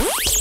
Bye.